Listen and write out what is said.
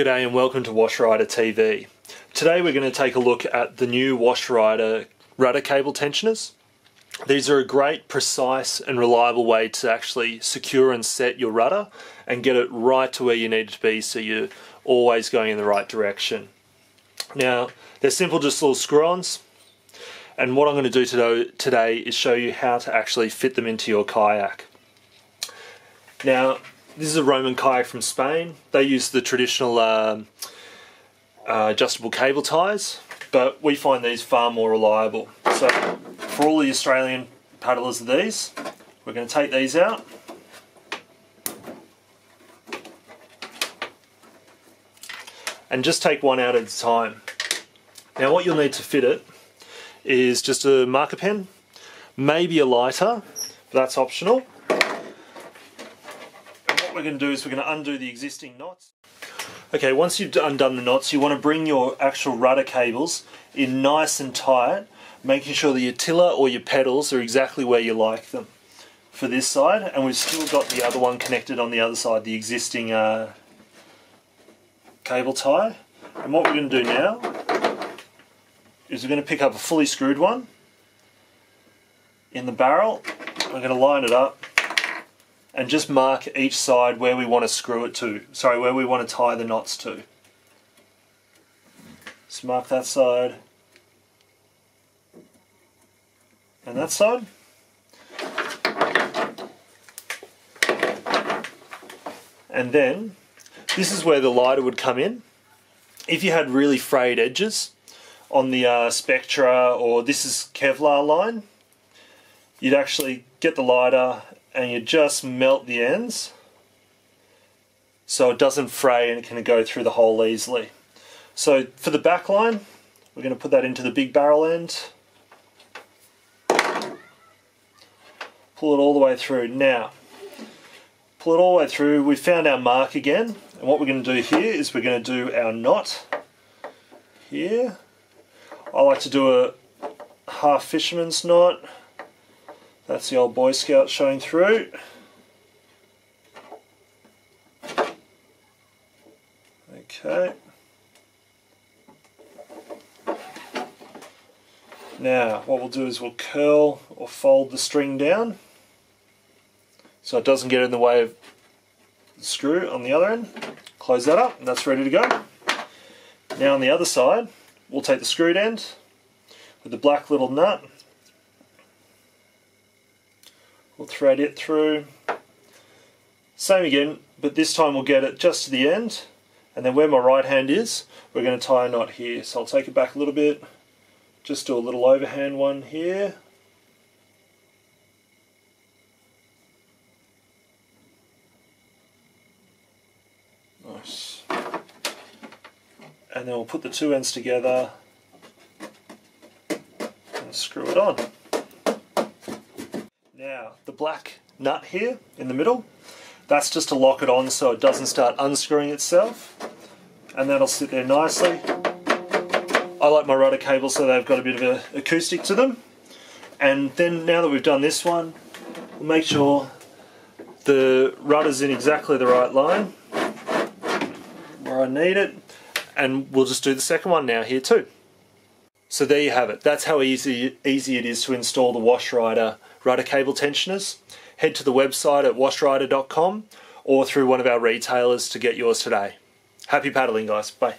G'day and welcome to WashRider TV. Today we're going to take a look at the new WashRider rudder cable tensioners. These are a great, precise and reliable way to actually secure and set your rudder and get it right to where you need it to be so you're always going in the right direction. Now, they're simple, just little screw-ons. And what I'm going to do today is show you how to actually fit them into your kayak. Now, this is a Roman kayak from Spain. They use the traditional uh, uh, adjustable cable ties, but we find these far more reliable. So for all the Australian paddlers of these, we're going to take these out. And just take one out at a time. Now what you'll need to fit it is just a marker pen, maybe a lighter, but that's optional. We're going to do is we're going to undo the existing knots. Okay, once you've undone the knots, you want to bring your actual rudder cables in nice and tight, making sure that your tiller or your pedals are exactly where you like them for this side, and we've still got the other one connected on the other side, the existing uh, cable tie. And what we're going to do now is we're going to pick up a fully screwed one in the barrel. We're going to line it up and just mark each side where we want to screw it to. Sorry, where we want to tie the knots to. So mark that side and that side. And then this is where the lighter would come in. If you had really frayed edges on the uh, Spectra or this is Kevlar line, you'd actually get the lighter and you just melt the ends so it doesn't fray and can go through the hole easily. So for the back line, we're going to put that into the big barrel end. Pull it all the way through. Now, pull it all the way through. We found our mark again. And what we're going to do here is we're going to do our knot here. I like to do a half fisherman's knot. That's the old Boy Scout showing through. Okay. Now, what we'll do is we'll curl or fold the string down so it doesn't get in the way of the screw on the other end. Close that up, and that's ready to go. Now on the other side, we'll take the screwed end with the black little nut We'll thread it through. Same again, but this time we'll get it just to the end. And then where my right hand is, we're going to tie a knot here. So I'll take it back a little bit. Just do a little overhand one here. Nice. And then we'll put the two ends together and screw it on. Now, the black nut here in the middle, that's just to lock it on so it doesn't start unscrewing itself. And that'll sit there nicely. I like my rudder cables so they've got a bit of a acoustic to them. And then now that we've done this one, we'll make sure the rudder's in exactly the right line where I need it. And we'll just do the second one now here too. So there you have it. That's how easy, easy it is to install the WashRider rudder cable tensioners, head to the website at washrider.com or through one of our retailers to get yours today. Happy paddling, guys. Bye.